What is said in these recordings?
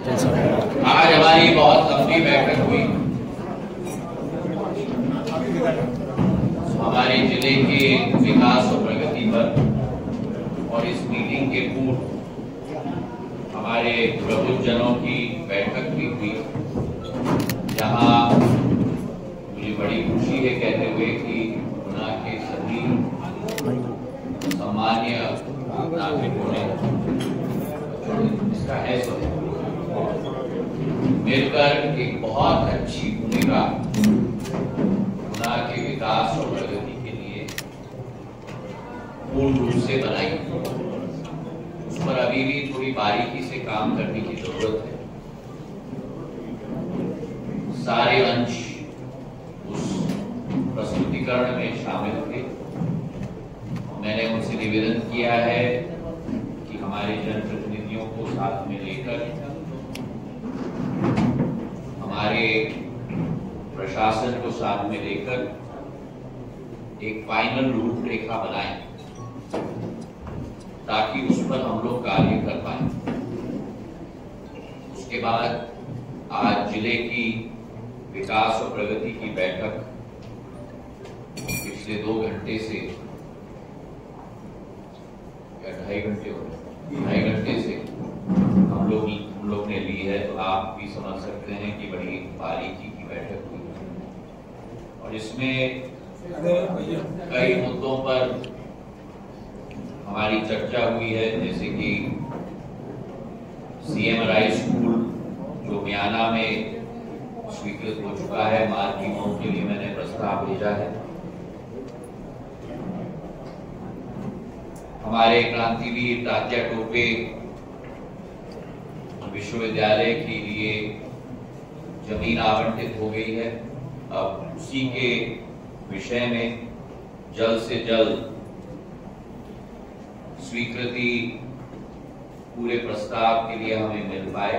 आज हमारी बहुत लंबी बैठक हुई हमारे ज़िले के विकास और प्रगति पर और इस मीटिंग के पूर्व हमारे प्रबुद्धजनों की बैठक भी हुई जहाँ मुझे बड़ी खुशी है कहते हुए कि गुना के सभी सामान्य नागरिकों ने इसका है सब मिलकर एक बहुत अच्छी भूमिका गुना के विकास और प्रगति के लिए पूर्ण रूप से बनाई। उस पर अभी भी थोड़ी बारीकी से काम करने की ज़रूरत है। सारे अंश उस प्रस्तुतिकरण में शामिल थे मैंने उनसे निवेदन किया है कि हमारे जनप्रतिनिधियों को साथ में लेकर हमारे प्रशासन को साथ में लेकर एक फाइनल रूपरेखा बनाएँ, ताकि उस पर हम लोग कार्य कर पाए। उसके बाद आज ज़िले की विकास और प्रगति की बैठक पिछले दो घंटे से, या ढाई घंटे हो ढाई घंटे से हम लोग ली है तो आप भी समझ सकते हैं कि बड़ी बारीकी की बैठक हुई और इसमें कई मुद्दों पर हमारी चर्चा हुई है, जैसे कि सीएम राय स्कूल जो म्याना में स्वीकृत हो चुका है, मार्किंगों के लिए मैंने प्रस्ताव भेजा है। हमारे क्रांतिवीर तात्या टोपे विश्वविद्यालय के लिए ज़मीन आवंटित हो गई है। अब उसी के विषय में जल्द से जल्द स्वीकृति पूरे प्रस्ताव के लिए हमें मिल पाए,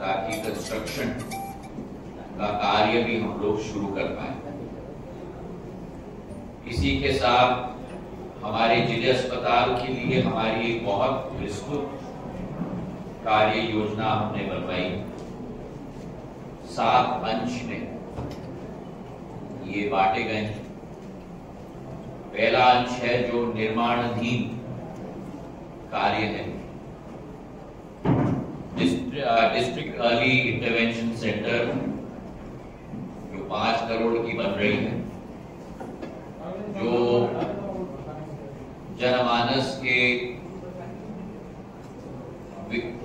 ताकि कंस्ट्रक्शन का कार्य भी हम लोग शुरू कर पाए। इसी के साथ हमारे ज़िले अस्पताल के लिए हमारी एक बहुत विस्तृत कार्य योजना हमने बनवाई। सात अंश में ये बांटे गए पहला अंश है जो निर्माणाधीन कार्य है। डिस्ट्रिक्ट अर्ली इंटरवेंशन सेंटर जो पाँच करोड़ की बन रही है, जो जनमानस के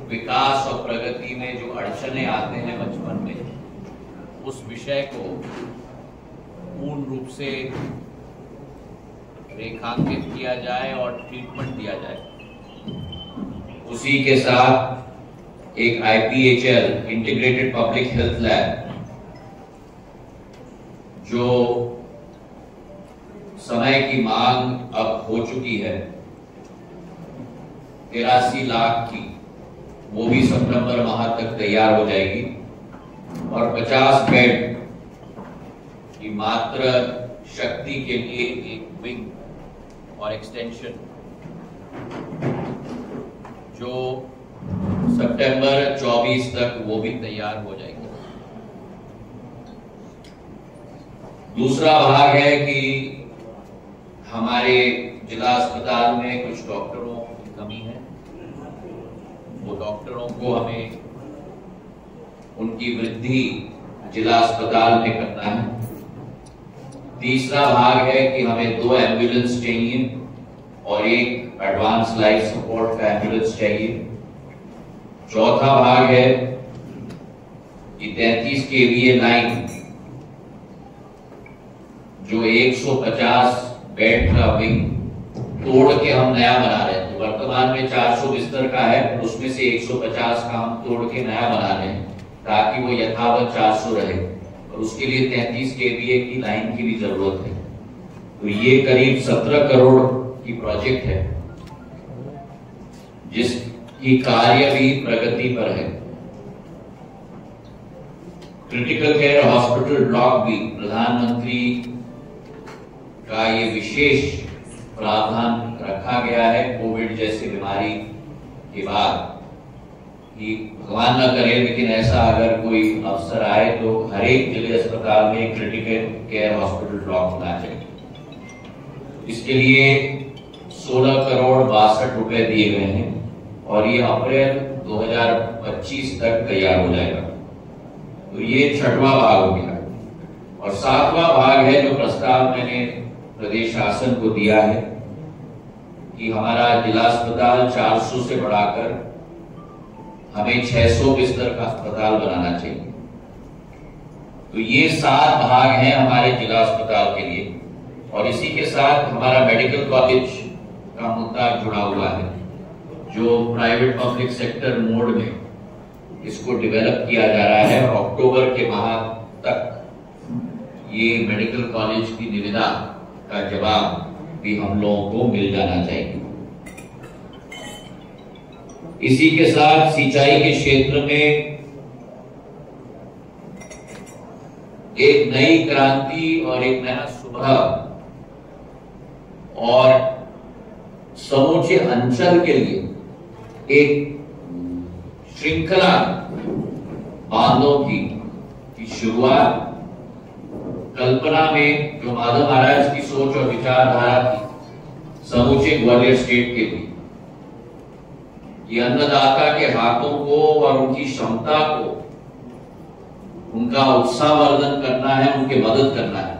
विकास और प्रगति में जो अड़चने आते हैं बचपन में, उस विषय को पूर्ण रूप से रेखांकित किया जाए और ट्रीटमेंट दिया जाए। उसी के साथ एक IPHL integrated public health lab जो समय की मांग अब हो चुकी है, तिरासी लाख की। वो भी सितंबर माह तक तैयार हो जाएगी। और 50 बेड की मात्र शक्ति के लिए एक विंग और एक्सटेंशन जो सितंबर 24 तक वो भी तैयार हो जाएगी। दूसरा भाग है कि हमारे जिला अस्पताल में कुछ डॉक्टरों की कमी है। डॉक्टरों को हमें उनकी वृद्धि जिला अस्पताल में करना है। तीसरा भाग है कि हमें दो एंबुलेंस चाहिए और एक एडवांस लाइफ सपोर्ट का एंबुलेंस चाहिए। चौथा भाग है कि 33 केवीए लाइन जो 150 बेड का विंग तोड़ के हम नया बना रहे वर्तमान में 400 बिस्तर का है उसमें से 150 का हम तोड़ के नया बना रहे ताकि वो यथावत 400 रहे। और उसके लिए 33 केवीए की लाइन की भी ज़रूरत है। तो ये करीब 17 करोड़ की प्रोजेक्ट है, जिसकी कार्य भी प्रगति पर है। क्रिटिकल केयर हॉस्पिटल ब्लॉक भी प्रधानमंत्री का ये विशेष प्रावधान रखा गया है कोविड जैसी बीमारी के बाद। कि भगवान न करे, लेकिन ऐसा अगर कोई अवसर आए तो हर एक ज़िले अस्पताल में क्रिटिकल केयर हॉस्पिटल ब्लॉक होना चाहिए। इसके लिए 16 करोड़ बासठ रुपए दिए गए हैं और ये अप्रैल 2025 तक तैयार हो जाएगा। तो ये छठवा भाग हो गया। और सातवां भाग है जो प्रस्ताव मैंने प्रदेश शासन को दिया है। कि हमारा जिला अस्पताल 400 से बढ़ाकर हमें 600 बिस्तर का अस्पताल बनाना चाहिए। तो ये सात भाग हैं हमारे जिला अस्पताल के लिए, और इसी के साथ हमारा मेडिकल कॉलेज का मुद्दा जुड़ा हुआ है, जो प्राइवेट पब्लिक सेक्टर मोड में इसको डेवलप किया जा रहा है अक्टूबर के माह तक ये मेडिकल कॉलेज की निविदा का जवाब भी हम लोगों को मिल जाना चाहिए। इसी के साथ सिंचाई के क्षेत्र में एक नई क्रांति और एक नया सुबह और समूचे अंचल के लिए एक श्रृंखला बांधों की, की शुरुआत कल्पना में जो माधव महाराज की सोच और विचारधारा थी, समूचे ग्वालियर स्टेट के लिए। ये अन्नदाता के हाथों को और उनकी क्षमता को उनका उत्साहवर्धन करना है, उनके मदद करना है।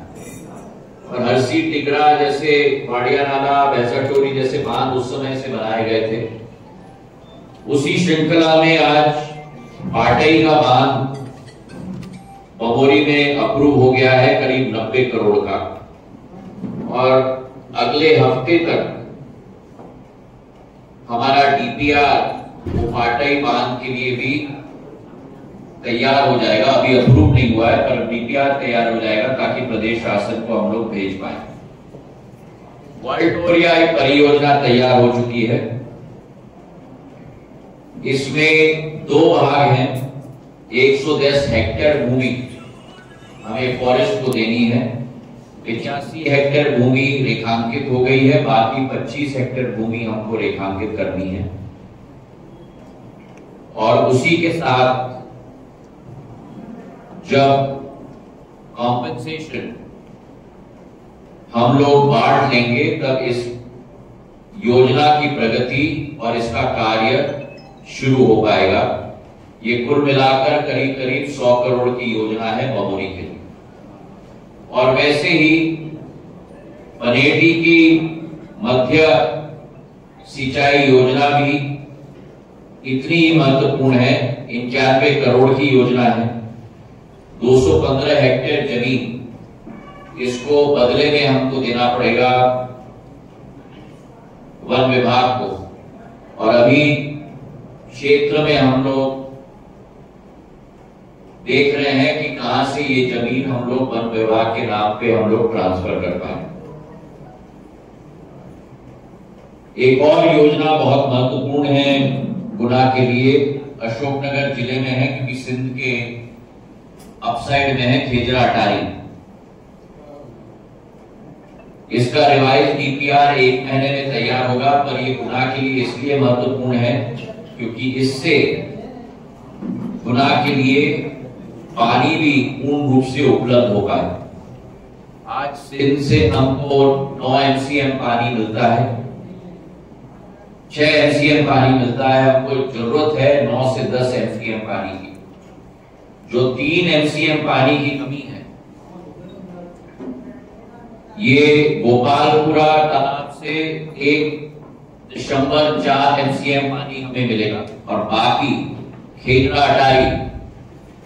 और हरसी टिकरा जैसे वाडिया नाला बैसाटोरी जैसे बाँध उस समय से बनाए गए थे। उसी श्रृंखला में आज पाटई का बाँध बमोरी में अप्रूव हो गया है करीब नब्बे करोड़ का। और अगले हफ़्ते तक हमारा डीपीआर वो पाटई बाँध के लिए भी तैयार हो जाएगा। अभी अप्रूव नहीं हुआ है, पर डीपीआर तैयार हो जाएगा ताकि प्रदेश शासन को हम लोग भेज पाए। वर्ल्डोरिया एक परियोजना तैयार हो चुकी है। इसमें दो भाग हैं। 110 हेक्टेयर भूमि, हमें फॉरेस्ट को देनी है। पिचासी हेक्टेयर भूमि रेखांकित हो गई है, बाकी 25 हेक्टेयर भूमि हमको रेखांकित करनी है। और उसी के साथ जब कॉम्पेंसेशन हम लोग बांट लेंगे, तब इस योजना की प्रगति और इसका कार्य शुरू हो पाएगा। ये कुल मिलाकर करीब करीब 100 करोड़ की योजना है बमोरी के लिए। और वैसे ही पनेटी की मध्य सिंचाई योजना भी इतनी ही महत्वपूर्ण है, इक्यानवे करोड़ की योजना है। 215 हेक्टेयर ज़मीन, इसको बदले में हमको देना पड़ेगा वन विभाग को। और अभी क्षेत्र में हम लोग देख रहे हैं कि कहाँ से ये ज़मीन हम लोग वन विभाग के नाम पे हम लोग ट्रांसफ़र कर पाए। एक और योजना बहुत महत्वपूर्ण है गुना के लिए। अशोकनगर ज़िले में है, क्योंकि सिंध के अपसाइड में है खेजरा अटारी। इसका रिवाइज डीपीआर एक महीने में तैयार होगा, पर ये गुना के लिए इसलिए महत्वपूर्ण है, क्योंकि इससे गुना के लिए पानी भी पूर्ण रूप से उपलब्ध हो पाए। आज सिंध से हमको 9 एमसीएम पानी मिलता है। 6 एमसीएम पानी मिलता है। हमको ज़रूरत है 9 से 10 एमसीएम पानी की। जो 3 एमसीएम पानी की कमी है। ये गोपालपुरा तालाब से एक दशमलव चार एमसीएम पानी हमें मिलेगा। और बाकी खेतरा अटारी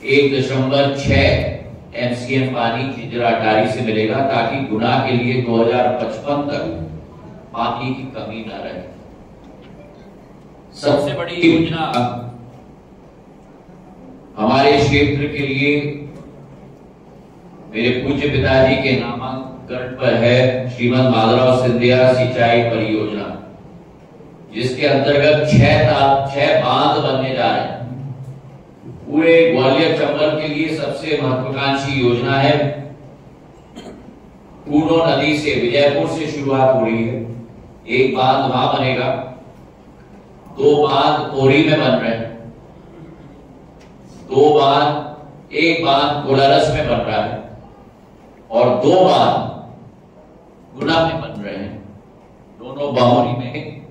एक दशमलव छह एमसीएम पानी खिजरा डारी से मिलेगा ताकि गुना के लिए 2055 तक पानी की कमी न रहे। सबसे बड़ी योजना हमारे क्षेत्र के लिए मेरे पूज्य पिताजी के नामांकन पर है श्रीमद माधवराव सिंधिया सिंचाई परियोजना जिसके अंतर्गत छह छह बाँध बनने जा रहे हैं। पूरे ग्वालियर चंबल के लिए सबसे महत्वाकांक्षी योजना है। पूर्णो नदी से विजयपुर से शुरुआत हो रही है। एक बाँध वहाँ बनेगा। दो बाँध कोरी में बन रहे हैं। दो बाँध, एक बाँध कोलारस में बन रहा है और दो बाँध गुना में बन रहे हैं। दोनों बामोरी में,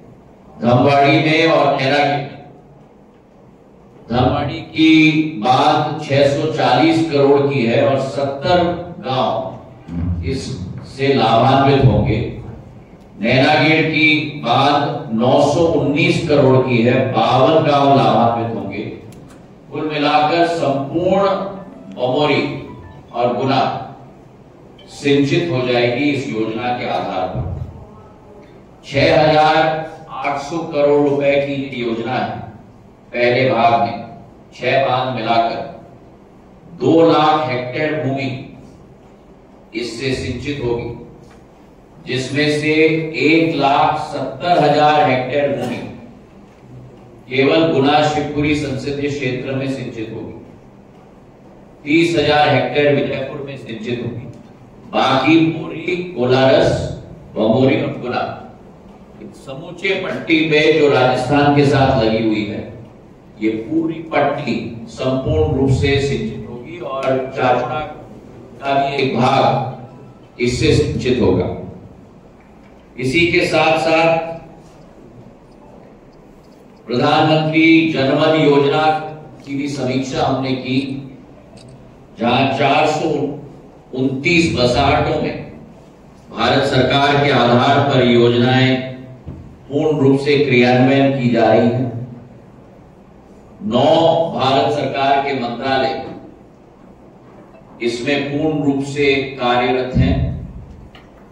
धमवाड़ी में और नेहरागढ़ में। धमवाड़ी की बात 640 करोड़ की है और 70 गाँव इससे लाभान्वित होंगे। नैनागेड़ की बात 919 करोड़ की है बावन गाँव लाभान्वित होंगे। कुल मिलाकर संपूर्ण बमोरी और गुना सिंचित हो जाएगी इस योजना के आधार पर। 6,800 करोड़ रुपए की योजना है। पहले भाग में छह बाँध मिलाकर दो लाख हेक्टेयर भूमि इससे सिंचित होगी, जिसमें से एक लाख सत्तर हज़ार हेक्टेयर भूमि केवल गुना शिवपुरी संसदीय क्षेत्र में सिंचित होगी। तीस हज़ार हेक्टेयर विजयपुर में सिंचित होगी। बाकी पूरी कोलारस, बमोरी और गुना समूचे पट्टी में जो राजस्थान के साथ लगी हुई है ये पूरी पट्टी संपूर्ण रूप से सिंचित होगी और चाचड़ा का भी एक भाग इससे सिंचित होगा। इसी के साथ साथ प्रधानमंत्री जनमन योजना की भी समीक्षा हमने की, जहाँ चार सौ उनतीस बसाहटों में भारत सरकार के आधार पर योजनाएँ पूर्ण रूप से क्रियान्वयन की जा रही है। नौ भारत सरकार के मंत्रालय इसमें पूर्ण रूप से कार्यरत हैं।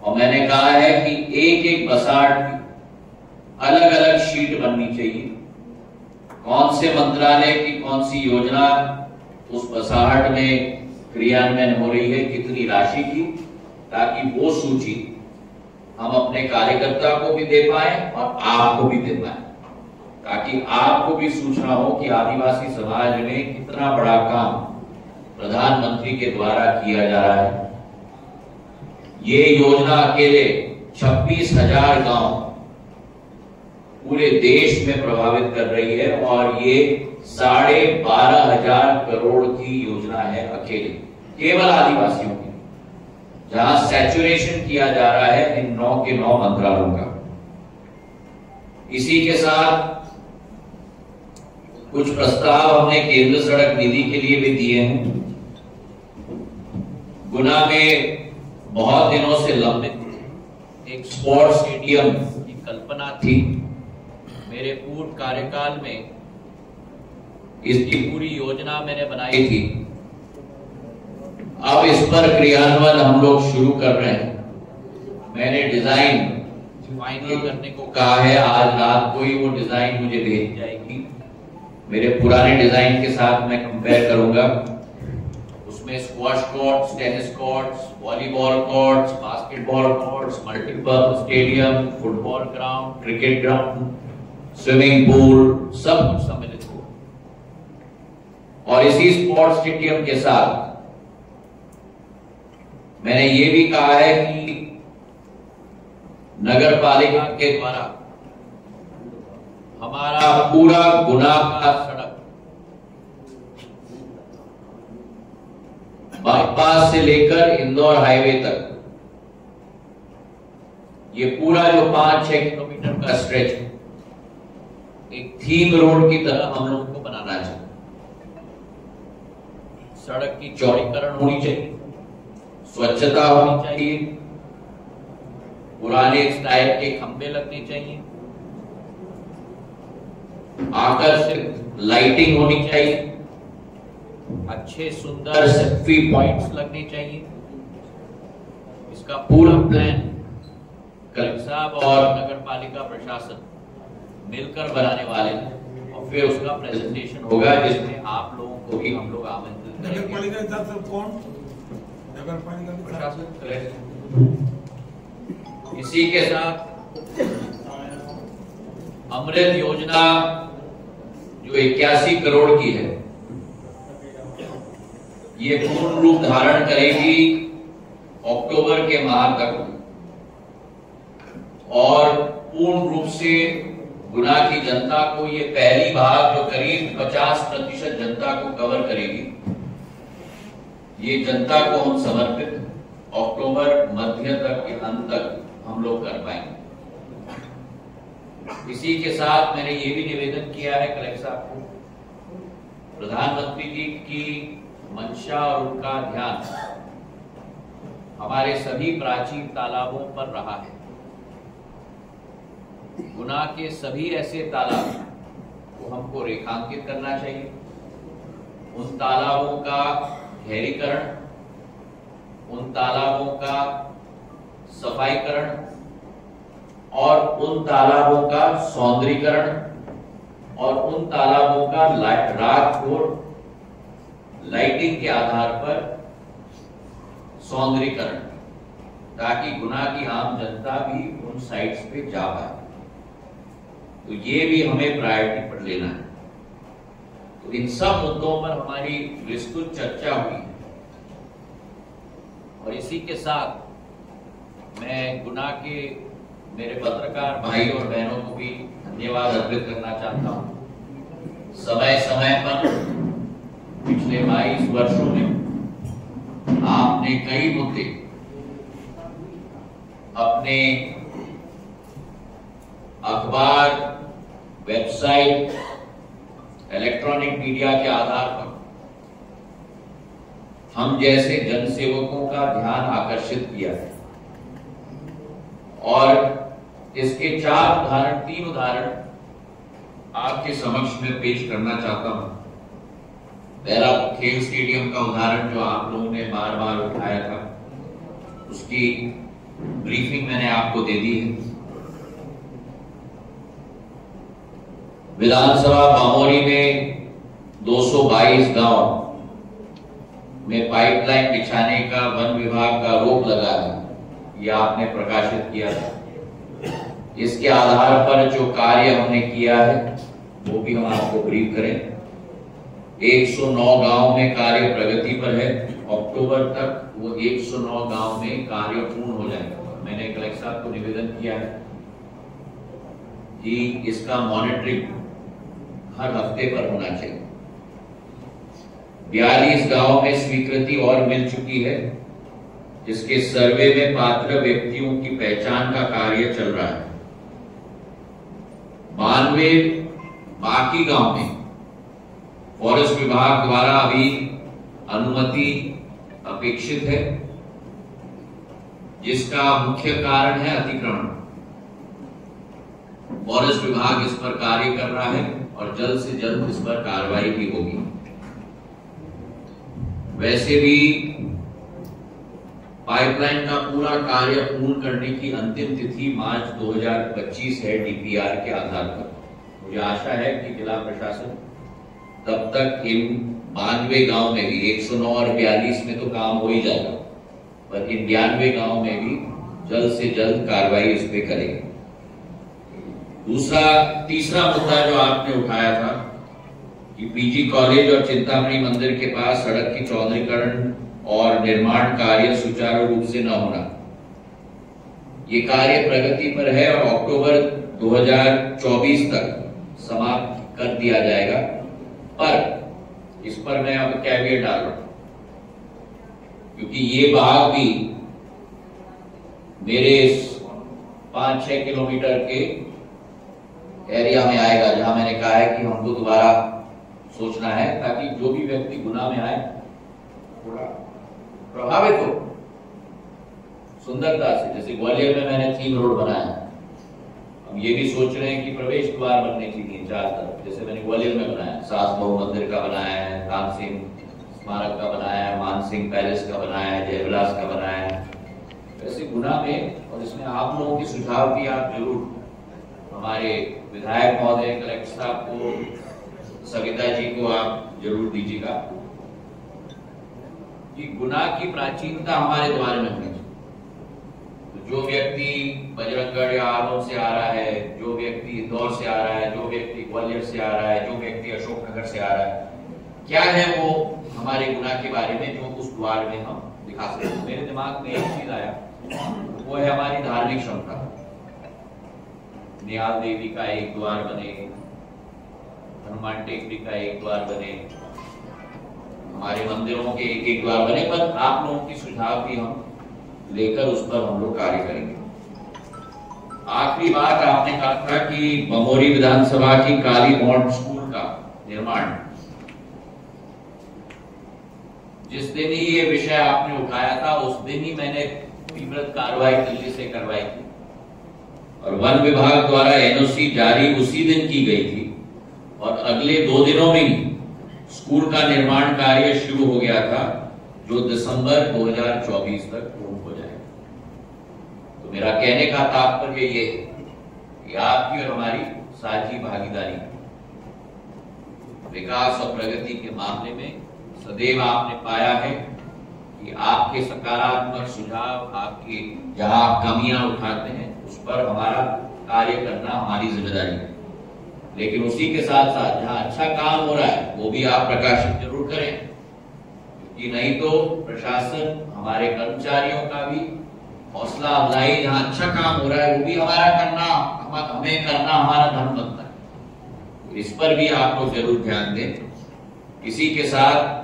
और मैंने कहा है कि एक एक बसाट की अलग अलग शीट बननी चाहिए। कौन से मंत्रालय की कौन सी योजना उस बसाहट में क्रियान्वयन हो रही है, कितनी राशि की, ताकि वो सूची हम अपने कार्यकर्ता को भी दे पाए और आपको भी दे पाए। ताकि आपको भी सूचना हो कि आदिवासी समाज में कितना बड़ा काम प्रधानमंत्री के द्वारा किया जा रहा है। ये योजना अकेले छब्बीस हज़ार गाँव पूरे देश में प्रभावित कर रही है और ये साढ़े बारह हज़ार करोड़ की योजना है अकेले, केवल आदिवासियों की जहाँ सैचुरेशन किया जा रहा है इन नौ के नौ मंत्रालयों का। इसी के साथ कुछ प्रस्ताव हमने केंद्र सड़क निधि के लिए भी दिए हैं। गुना में बहुत दिनों से लंबित एक स्पोर्ट्स स्टेडियम की कल्पना थी। मेरे पूर्व कार्यकाल में इसकी पूरी योजना मैंने बनाई थी। अब इस पर क्रियान्वयन हम लोग शुरू कर रहे हैं। मैंने डिज़ाइन फाइनल करने को कहा है। आज रात को ही वो डिज़ाइन मुझे भेज जाएगी। मेरे पुराने डिज़ाइन के साथ मैं कंपेयर करूँगा। उसमें squash courts tennis courts volleyball courts basketball courts multipurpose stadium football ground cricket ground swimming pool सब कुछ सम्मिलित हो और इसी स्पोर्ट्स स्टेडियम के साथ मैंने ये भी कहा है कि नगर पालिका के द्वारा हमारा पूरा गुना का सड़क। बाईपास से लेकर इंदौर हाईवे तक। ये पूरा जो पाँच छह किलोमीटर का स्ट्रेच एक थीम रोड की तरह हम लोगों को बनाना चाहिए। सड़क की चौड़ीकरण होनी चाहिए, स्वच्छता होनी चाहिए, पुराने स्टाइल के खंबे लगने चाहिए आकर्षित लाइटिंग होनी चाहिए। अच्छे सुंदर सेल्फी पॉइंट्स लगने चाहिए। इसका पूरा प्लान कलेक्टर साहब और नगर पालिका प्रशासन मिलकर बनाने वाले हैं और फिर उसका प्रेजेंटेशन होगा जिसमें आप लोगों को भी हम लोग आमंत्रित नगर पालिका कौन? नगर पालिका प्रशासन कलेक्टर इसी के साथ अमृत योजना जो इक्यासी करोड़ की है, ये पूर्ण रूप धारण करेगी अक्टूबर के माह तक। और पूर्ण रूप से गुना की जनता को ये पहली भाग जो करीब 50 प्रतिशत जनता को कवर करेगी, ये जनता को हम समर्पित अक्टूबर मध्य तक के अंत तक हम लोग कर पाएँगे। इसी के साथ मैंने ये भी निवेदन किया है, कलेक्टर साहब को, प्रधानमंत्री जी की मंशा और उनका ध्यान हमारे सभी प्राचीन तालाबों पर रहा है। गुना के सभी ऐसे तालाब को हमको रेखांकित करना चाहिए। उन तालाबों का गहरीकरण, उन तालाबों का सफाईकरण और उन तालाबों का सौंदर्यकरण और उन तालाबों का रात को लाइटिंग के आधार पर सौंदर्यकरण, ताकि गुना की आम जनता भी उन साइट्स पे जा पाए। तो ये भी हमें प्रायोरिटी पर लेना है। तो इन सब मुद्दों पर हमारी विस्तृत चर्चा हुई है। और इसी के साथ मैं गुना के मेरे पत्रकार भाई और बहनों को भी धन्यवाद अर्पित करना चाहता हूँ। समय समय पर पिछले 22 वर्षों में आपने कई मुद्दे अपने अखबार, वेबसाइट, इलेक्ट्रॉनिक मीडिया के आधार पर हम जैसे जनसेवकों का ध्यान आकर्षित किया है। और इसके चार उदाहरण, तीन उदाहरण आपके समक्ष में पेश करना चाहता हूँ। पहला खेल स्टेडियम का उदाहरण जो आप लोगों ने बार बार उठाया था, उसकी ब्रीफिंग मैंने आपको दे दी है। विधानसभा बामोरी में 222 गाँव में पाइपलाइन बिछाने का वन विभाग का रोक लगा है यह आपने प्रकाशित किया था। इसके आधार पर जो कार्य हमने किया है, वो भी हम आपको ब्रीफ करें। 109 गाँव में कार्य प्रगति पर है, अक्टूबर तक वो 109 गाँव में कार्य पूर्ण हो जाएगा। मैंने कलेक्टर साहब को निवेदन किया है कि इसका मॉनिटरिंग हर हफ़्ते पर होना चाहिए। बयालीस गाँव में स्वीकृति और मिल चुकी है, जिसके सर्वे में पात्र व्यक्तियों की पहचान का कार्य चल रहा है। बानवे बाकी गाँव में फॉरेस्ट विभाग द्वारा अभी अनुमति अपेक्षित है, जिसका मुख्य कारण है अतिक्रमण। फॉरेस्ट विभाग इस पर कार्य कर रहा है और जल्द से जल्द इस पर कार्रवाई भी होगी। वैसे भी पाइपलाइन का पूरा कार्य पूर्ण करने की अंतिम तिथि मार्च 2025 है डीपीआर के आधार पर। मुझे आशा है कि जिला प्रशासन तब तक इन बानवे गाँव में भी 109 और बयालीस में तो काम हो ही जाएगा, पर इन बयानवे गाँव में भी जल्द से जल्द कार्रवाई इस पे करेंगे। दूसरा, तीसरा मुद्दा जो आपने उठाया था कि पीजी कॉलेज और चिंतामणि मंदिर के पास सड़क की चौधरीकरण और निर्माण कार्य सुचारू रूप से न होना। ये कार्य प्रगति पर है और अक्टूबर 2024 तक समाप्त कर दिया जाएगा। पर इस पर मैं अब कैबियट डाल रहा हूँ, क्योंकि ये भाग भी मेरे इस पाँच छह किलोमीटर के एरिया में आएगा, जहाँ मैंने कहा है कि हमको दोबारा सोचना है, ताकि जो भी व्यक्ति गुना में आए, थोड़ा प्रभावित हो। सुंदरता से जैसे ग्वालियर में मैंने तीन रोड बनाया हम ये भी सोच रहे हैं कि प्रवेश द्वार बनने चाहिए चार तरफ़, जैसे मैंने ग्वालियर में बनाया सास बहु मंदिर का बनाया है, राम सिंह स्मारक का बनाया है, मान सिंह पैलेस का बनाया है, जयविलास का बनाया है। वैसे गुना में, और इसमें आप लोगों के सुझाव भी आप ज़रूर हमारे विधायक महोदय, कलेक्टर साहब को, सविता जी को आप ज़रूर दीजिएगा। कि गुना की प्राचीनता हमारे द्वार में चाहिए तो जो व्यक्ति बजरंगगढ़ या आलोम से आ रहा है, जो व्यक्ति इंदौर से आ रहा है, जो व्यक्ति ग्वालियर से आ रहा है, जो व्यक्ति अशोकनगर से आ रहा है, क्या है वो हमारे गुना के बारे में जो उस द्वार में हम दिखा सकते मेरे दिमाग में एक चीज़ आया, वो है हमारी धार्मिक क्षमता। निहाल देवी का एक द्वार बने, हनुमान टेकरी का एक द्वार बने हमारे मंदिरों के एक एक द्वार बने, पर आप लोगों की सुझाव भी हम लेकर उस पर हम लोग कार्य करेंगे। आखिरी बात आपने कहा था कि बमोरी विधानसभा की काली मॉड स्कूल का निर्माण। जिस दिन ही ये विषय आपने उठाया था, उस दिन ही मैंने तीव्र कार्रवाई दिल्ली से करवाई थी। और वन विभाग द्वारा एनओसी जारी उसी दिन की गई थी। और अगले दो दिनों में स्कूल का निर्माण कार्य शुरू हो गया था, जो दिसंबर 2024 तक पूर्ण हो जाएगा। तो मेरा कहने का तात्पर्य ये है कि आपकी और हमारी साझी भागीदारी, विकास और प्रगति के मामले में सदैव आपने पाया है कि आपके सकारात्मक सुझाव, आपके जहाँ आप कमियाँ उठाते हैं, उस पर हमारा कार्य करना हमारी ज़िम्मेदारी है। लेकिन उसी के साथ साथ जहाँ अच्छा काम हो रहा है, वो भी आप प्रकाशित ज़रूर करें। क्योंकि नहीं तो प्रशासन, हमारे कर्मचारियों का भी हौसला अफजाई, जहाँ अच्छा काम हो रहा है, वो भी हमारा करना, हमें करना, हमारा धर्म बनता है। तो इस पर भी आप लोग ज़रूर ध्यान दें। किसी के साथ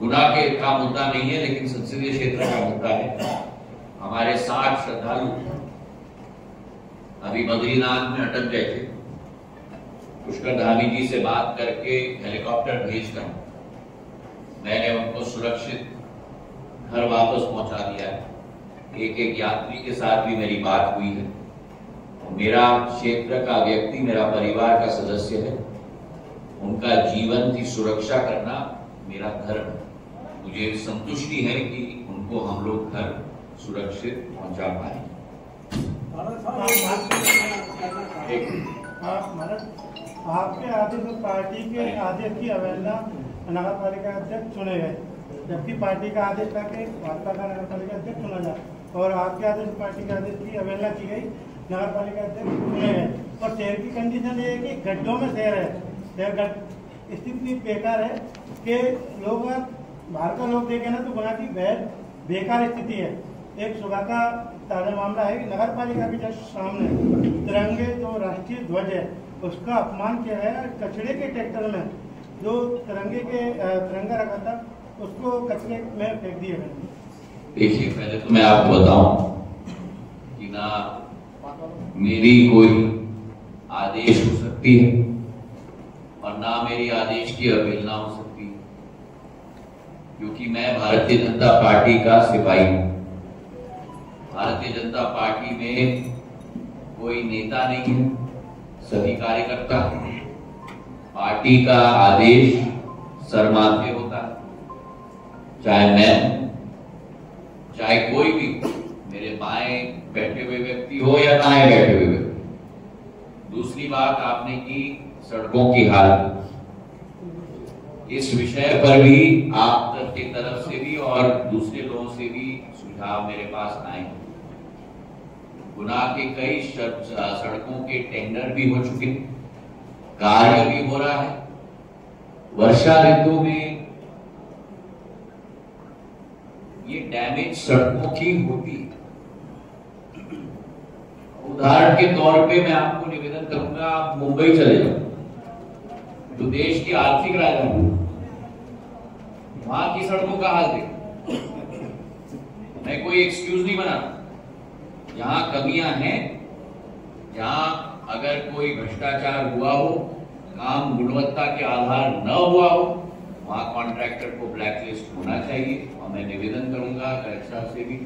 गुना के का मुद्दा नहीं है, लेकिन संसदीय क्षेत्र का मुद्दा है। हमारे साठ श्रद्धालु अभी बद्रीनाथ में अटक गए थे। पुष्कर धामी जी से बात करके हेलीकॉप्टर भेज कर मैंने उनको सुरक्षित घर वापस पहुँचा दिया है। एक एक यात्री के साथ भी मेरी बात हुई है। मेरा क्षेत्र का व्यक्ति मेरा परिवार का सदस्य है। उनका जीवन की सुरक्षा करना मेरा धर्म है। मुझे संतुष्टि है कि उनको हम लोग घर सुरक्षित पहुँचा पाए आपके आदेश और पार्टी के आदेश की अवहेलना नगर पालिका अध्यक्ष चुने गए, जबकि पार्टी का आदेश था कि भाजपा का नगर पालिका अध्यक्ष चुना जाए और आपके आदेश पार्टी के आदेश की अवहेलना की गई, नगर पालिका अध्यक्ष चुने गए। और शहर की कंडीशन ये है कि गड्ढों में शहर है। शहर स्थिति बेकार है कि लोग बाहर का लोग देखे ना तो बना की बेहद बेकार स्थिति है। एक सुबह का ताज़ा मामला है कि नगर पालिका के जस्ट सामने तिरंगे जो राष्ट्रीय ध्वज है। उसका अपमान किया है कचड़े के ट्रैक्टर में, जो तिरंगे के तिरंगा रखा था, उसको कचरे में फेंक दिए गए देखिए, पहले तो मैं आपको बताऊँ कि ना मेरी कोई आदेश हो सकती है और ना मेरी आदेश की अवहेलना हो सकती है, क्योंकि मैं भारतीय जनता पार्टी का सिपाही हूँ। भारतीय जनता पार्टी में कोई नेता नहीं है। सभी कार्यकर्ता, पार्टी का आदेश सरमाते होता चाहे मैं, चाहे कोई भी मेरे बाएँ बैठे हुए व्यक्ति हो या दाएँ बैठे हुए व्यक्ति। दूसरी बात आपने की सड़कों की हालत। इस विषय पर भी आप की तरफ़ से भी और दूसरे लोगों से भी सुझाव मेरे पास आए हैं। गुनाह के कई सड़कों के टेंडर भी हो चुके कार्य भी हो रहा है। वर्षा ऋतु में ये डैमेज सड़कों की होती है। उदाहरण के तौर पे मैं आपको निवेदन करूँगा, आप मुंबई चले जाओ। जो देश की आर्थिक राजधानी वहाँ की सड़कों का हाल देख। मैं कोई एक्सक्यूज नहीं बना जहाँ कमियाँ हैं, जहाँ अगर कोई भ्रष्टाचार हुआ हो, काम गुणवत्ता के आधार न हुआ हो, वहाँ कॉन्ट्रैक्टर को ब्लैकलिस्ट होना चाहिए। और मैं निवेदन करूँगा कलेक्टर से भी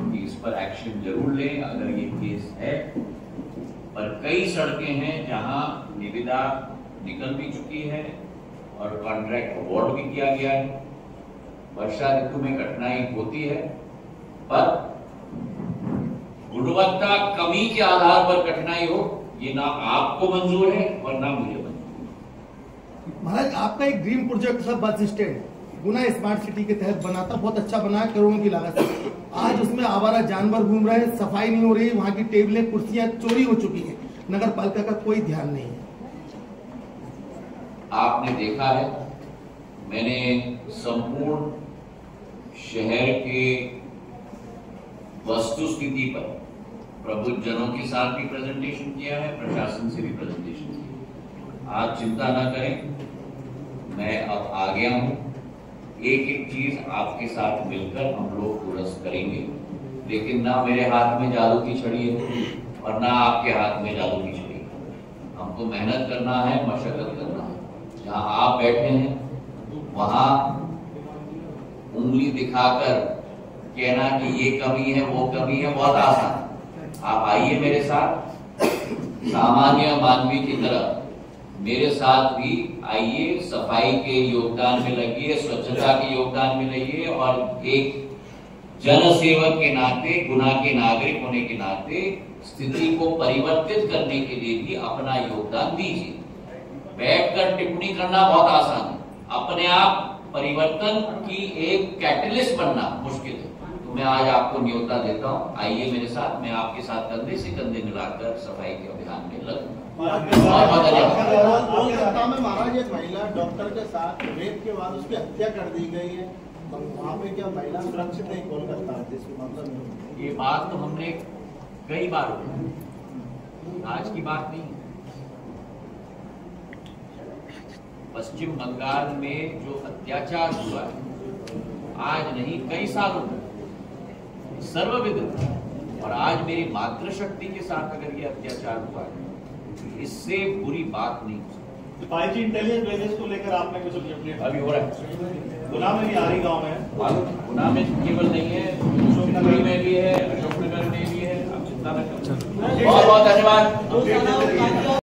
कि इस पर एक्शन ज़रूर लें, अगर ये केस है। पर कई सड़कें हैं जहाँ निविदा निकल भी चुकी है और कॉन्ट्रैक्ट अवार्ड भी किया गया है। वर्षा ऋतु में कठिनाई होती है, पर गुणवत्ता कमी के आधार पर कठिनाई हो ये ना आपको मंजूर है और ना मुझे मंजूर महाराज आपका एक ड्रीम प्रोजेक्ट था बस स्टैंड गुना स्मार्ट सिटी के तहत बना था बहुत अच्छा बना करोड़ों की लागत। से आज उसमें आवारा जानवर घूम रहे हैं सफ़ाई नहीं हो रही वहाँ की टेबलें कुर्सियाँ चोरी हो चुकी है। नगर पालिका का कोई ध्यान नहीं है। आपने देखा है मैंने संपूर्ण शहर के वस्तु स्थिति पर प्रबुद्धजनों के साथ भी प्रेजेंटेशन किया है, प्रशासन से भी प्रेजेंटेशन किया आप चिंता ना करें, मैं अब आ गया हूँ एक एक चीज़ आपके साथ मिलकर हम लोग दुरुस्त करेंगे। लेकिन ना मेरे हाथ में जादू की छड़ी है और ना आपके हाथ में जादू की छड़ी हमको मेहनत करना है, मशक्कत करना है। जहाँ आप बैठे हैं, वहाँ उंगली दिखाकर कहना कि ये कमी है, वो कमी है, बहुत आसान। है। आप आइए मेरे साथ। सामान्य मानवी की तरह, मेरे साथ भी आइए, सफ़ाई के योगदान में लगिए, स्वच्छता के योगदान में लगिए और एक जनसेवक के नाते, गुना के नागरिक होने के नाते, स्थिति को परिवर्तित करने के लिए भी अपना योगदान दीजिए। बैठकर टिप्पणी करना बहुत आसान है। अपने आप परिवर्तन की एक कैटलिस्ट बनना मुश्किल तो मैं आज आपको न्योता देता हूँ। आइए मेरे साथ मैं आपके साथ कंधे से कंधे मिलाकर सफ़ाई के अभियान में लगूँगा बहुत बहुत धन्यवाद। कोलकाता में महाराज एक महिला डॉक्टर के साथ रेप के बाद उसकी हत्या कर दी गई है। तो वहाँ पे क्या महिला सुरक्षित है कोलकाता ये बात तो हमने कई बार आज की बात नहीं है। पश्चिम बंगाल में जो अत्याचार हुआ है आज नहीं कई सालों में। सर्वविद और आज मेरी मातृशक्ति के साथ अगर ये अत्याचार हुआ है इससे बुरी बात नहीं हो सकती। फाइव जी इंटेलिजेंस बेसिस को लेकर आपने कुछ अपडेट अभी हो रहा है। गुना में भी आरी गाँव में। है गुना में केवल नहीं है अशोकनगर में भी है अशोकनगर में भी है। आप चिंता न करें। बहुत बहुत धन्यवाद।